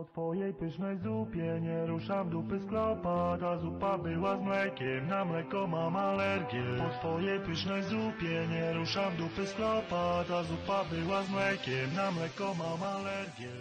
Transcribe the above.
Po twojej pysznej zupie. Nie ruszam dupy z klopa Ta zupa była z mlekiem, na mleko mam alergię. Po twojej pysznej zupie nie ruszam dupy z klopa Ta zupa była z mlekiem, na mleko mam alergię